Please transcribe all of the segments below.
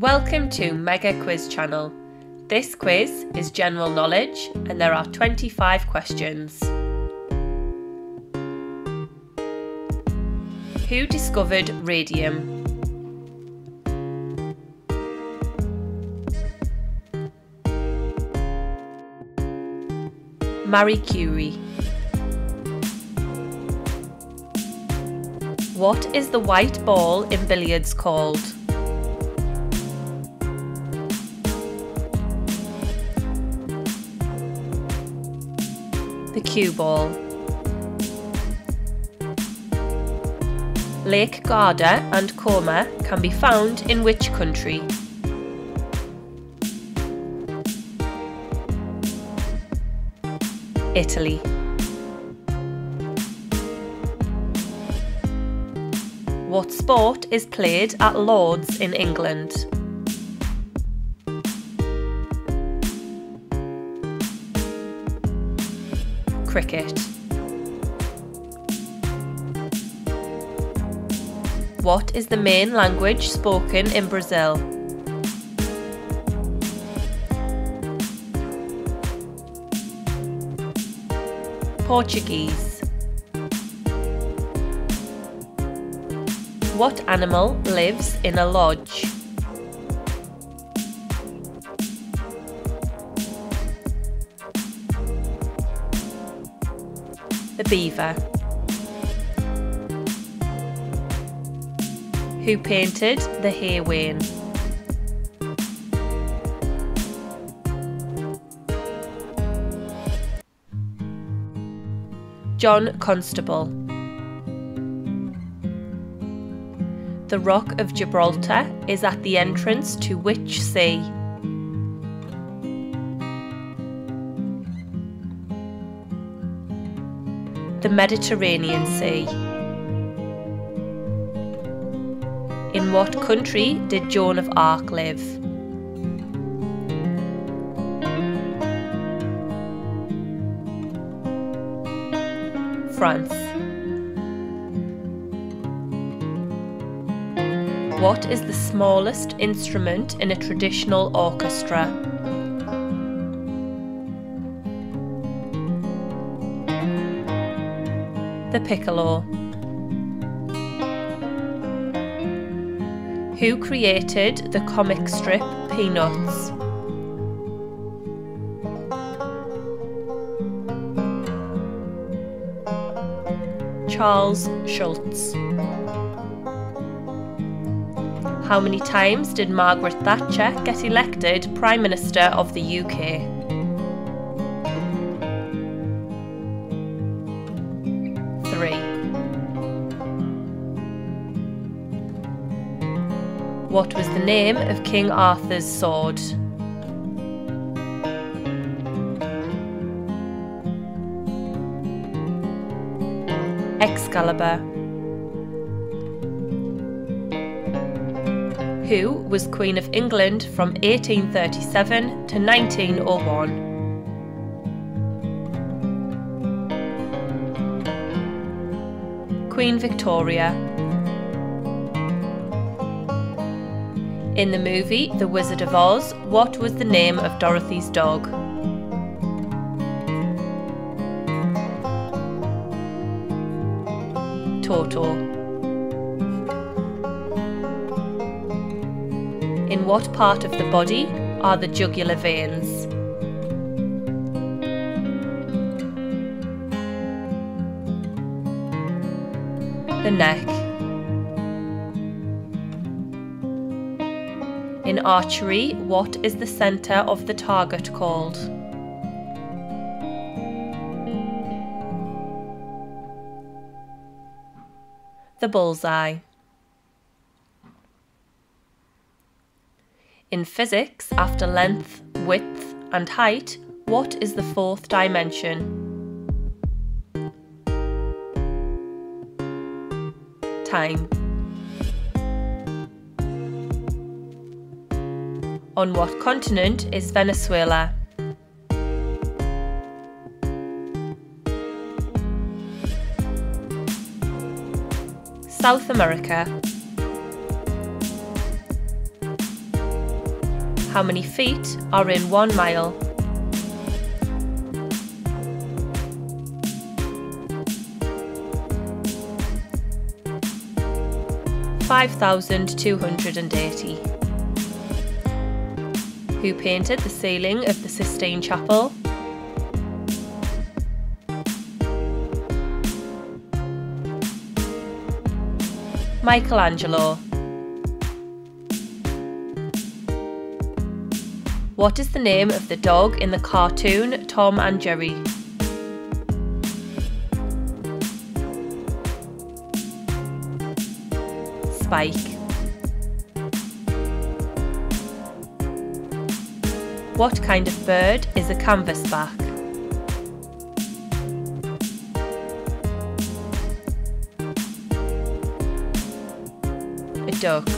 Welcome to Mega Quiz Channel. This quiz is general knowledge and there are 25 questions. Who discovered radium? Marie Curie. What is the white ball in billiards called? Cue ball. Lake Garda and Como can be found in which country? Italy. What sport is played at Lords in England? Cricket. What is the main language spoken in Brazil? Portuguese. What animal lives in a lodge? The beaver. Who painted the Hay Wain? John Constable. The Rock of Gibraltar is at the entrance to which sea? The Mediterranean Sea. In what country did Joan of Arc live? France. What is the smallest instrument in a traditional orchestra? The piccolo. Who created the comic strip Peanuts? Charles Schulz. How many times did Margaret Thatcher get elected Prime Minister of the UK? What was the name of King Arthur's sword? Excalibur. Who was Queen of England from 1837 to 1901? Queen Victoria. In the movie The Wizard of Oz, what was the name of Dorothy's dog? Toto. In what part of the body are the jugular veins? The neck. In archery, what is the centre of the target called? The bullseye. In physics, after length, width, and height, what is the fourth dimension? Time. On what continent is Venezuela? South America. How many feet are in one mile? Five thousand two hundred and eighty. Who painted the ceiling of the Sistine Chapel? Michelangelo. What is the name of the dog in the cartoon Tom and Jerry? Spike. What kind of bird is a canvasback? A duck.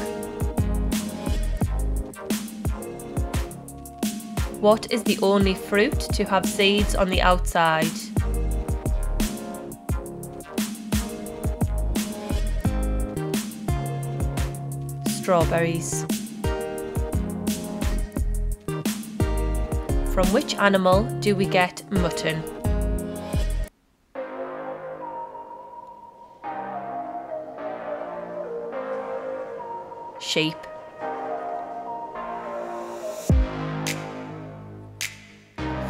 What is the only fruit to have seeds on the outside? Strawberries. From which animal do we get mutton? Sheep.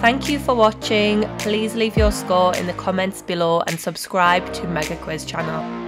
Thank you for watching. Please leave your score in the comments below and subscribe to Mega Quiz channel.